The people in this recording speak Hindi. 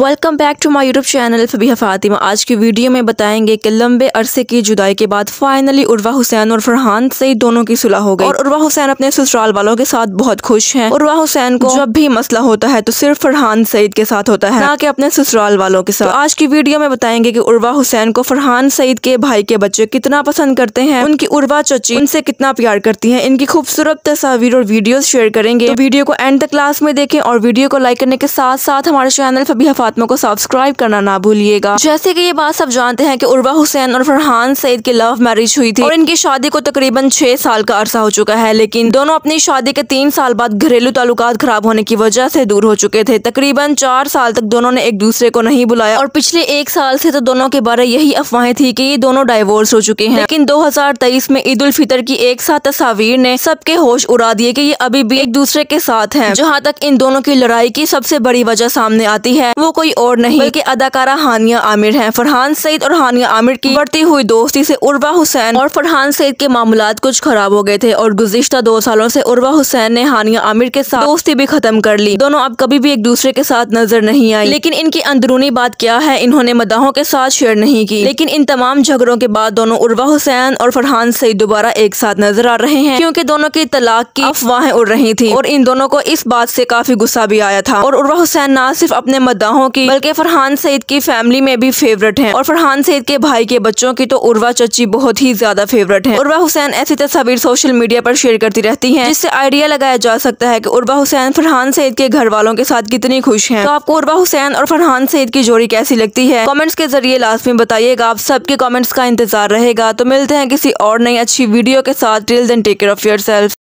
Welcome back to my YouTube channel Fabiha Fatima आज की वीडियो में बताएँगे कि लंबे अरसे की जुदाई के बाद फाइनली उर्वा हुसैन और फरहान सईद दोनों की सुलह हो गई। और उर्वा हुसैन अपने ससुराल वालों के साथ बहुत खुश हैं। उर्वा हुसैन को जब भी मसला होता है तो सिर्फ़ फरहान सईद के साथ होता है, ना कि अपने ससुराल वालों के साथ। तो आज की वीडियो में बताएँगे की उर्वा हुसैन को फरहान सईद के भाई के बच्चे कितना पसंद करते हैं। उनकी उर्वा चची उनसे कितना प्यार करती है। इनकी खूबसूरत तस्वीर और वीडियो शेयर करेंगे। तो वीडियो को एंड तक क्लास में देखें और वीडियो को लाइक करने के साथ साथ हमारे चैनल फबीहा फातिमा को सब्सक्राइब करना ना भूलिएगा। जैसे कि ये बात सब जानते हैं कि उर्वा हुसैन और फरहान सईद की लव मैरिज हुई थी। और इनकी शादी को तकरीबन छह साल का अरसा हो चुका है, लेकिन दोनों अपनी शादी के तीन साल बाद घरेलू ताल्लुकात खराब होने की वजह से दूर हो चुके थे। तकरीबन चार साल तक दोनों ने एक दूसरे को नहीं बुलाया और पिछले एक साल से तो दोनों के बारे यही अफवाहें थी कि ये दोनों डाइवोर्स हो चुके हैं। लेकिन 2023 में ईद उल फितर की एक साथ तस्वीर ने सबके होश उड़ा दिए कि ये अभी भी एक दूसरे के साथ हैं। जहाँ तक इन दोनों की लड़ाई की सबसे बड़ी वजह सामने आती है, वो कोई और नहीं। बल्कि अदाकारा हानिया आमिर हैं। फरहान सईद और हानिया आमिर की बढ़ती हुई दोस्ती से उर्वा हुसैन और फरहान सईद के मामला कुछ खराब हो गए थे और गुजश्ता दो सालों से उर्वा हुसैन ने हानिया आमिर के साथ दोस्ती भी खत्म कर ली। दोनों अब कभी भी एक दूसरे के साथ नज़र नहीं आई। लेकिन इनकी अंदरूनी बात क्या है, इन्होंने मदाहों के साथ शेयर नहीं की। लेकिन इन तमाम झगड़ों के बाद दोनों उर्वा हुसैन और फरहान सईद दोबारा एक साथ नज़र आ रहे हैं, क्योंकि दोनों की तलाक की अफवाहें उड़ रही थी और इन दोनों को इस बात से काफ़ी गुस्सा भी आया था। और उर्वा हुसैन न सिर्फ़ अपने मदाहों की बल्कि फरहान सईद की फैमिली में भी फेवरेट हैं। और फरहान सईद के भाई के बच्चों की तो उर्वा चची बहुत ही ज़्यादा फेवरेट हैं। उर्वा हुसैन ऐसी तस्वीर सोशल मीडिया पर शेयर करती रहती हैं, जिससे आइडिया लगाया जा सकता है कि उर्वा हुसैन फरहान सईद के घर वालों के साथ कितनी खुश है। तो आपको उर्वा हुसैन और फरहान सईद की जोड़ी कैसी लगती है? कॉमेंट्स के ज़रिए लास्ट में बताइएगा। आप सबके कॉमेंट्स का इंतज़ार रहेगा। तो मिलते हैं किसी और नई अच्छी वीडियो के साथ। Till then take care of yourself